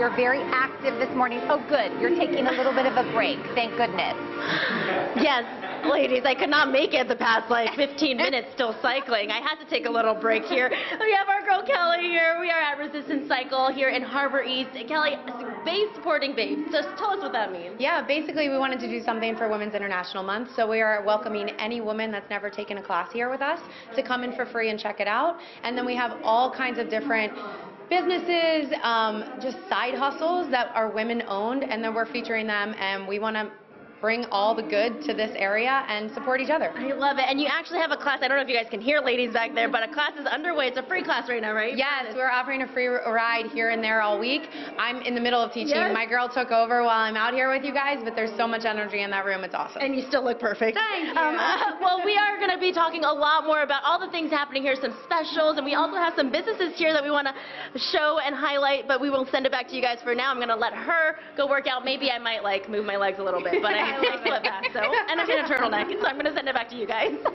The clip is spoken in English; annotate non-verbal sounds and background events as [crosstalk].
You're very active this morning. Oh, good. You're taking a little bit of a break. Thank goodness. Yes, ladies, I could not make it the past like 15 [laughs] minutes still cycling. I had to take a little break here. We have our girl Kelly here. We are at Resistance Cycle here in Harbor East. Kelly, babes supporting babes. Just tell us what that means. Yeah, basically we wanted to do something for Women's International Month, so we are welcoming any woman that's never taken a class here with us to come in for free and check it out. And then we have all kinds of different businesses, um, just side hustles that are women owned, and then we're featuring them, and we want to bring all the good to this area and support each other. I love it. And you actually have a class. I don't know if you guys can hear ladies back there, but a class is underway. It's a free class right now, right? Yes, we're offering a free ride here and there all week. I'm in the middle of teaching. Yes. My girl took over while I'm out here with you guys, but there's so much energy in that room. It's awesome. And you still look perfect. Thank Um, you. [laughs] well, we are going to be talking a lot more about all the things happening here, some specials, and we also have some businesses here that we want to show and highlight, but we will send it back to you guys for now. I'm going to let her go work out. Maybe I might like move my legs a little bit, but I, I still have that. So, and I'm in a turtleneck, so I'm going to send it back to you guys.